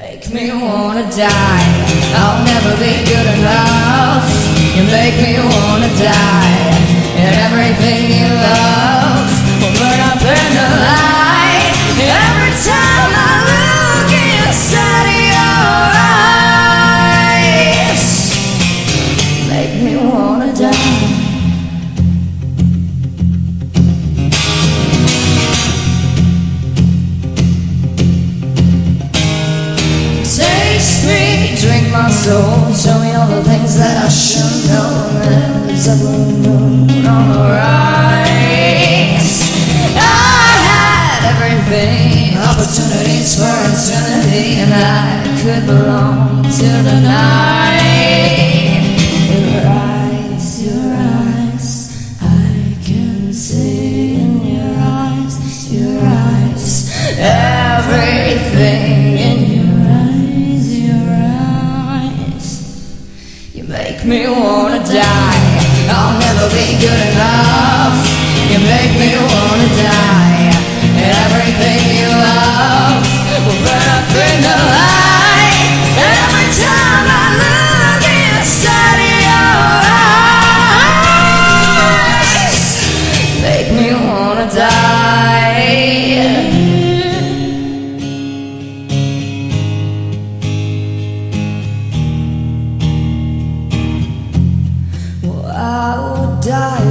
Make me wanna die. I'll never be good enough. You make me wanna die. And everything you love will burn up in the light. Every time I look inside your eyes, make me wanna die. My soul, show me all the things that I should know. There's a moon on the rise. I had everything, opportunities for eternity, and I could belong to the night. Make me wanna die. Die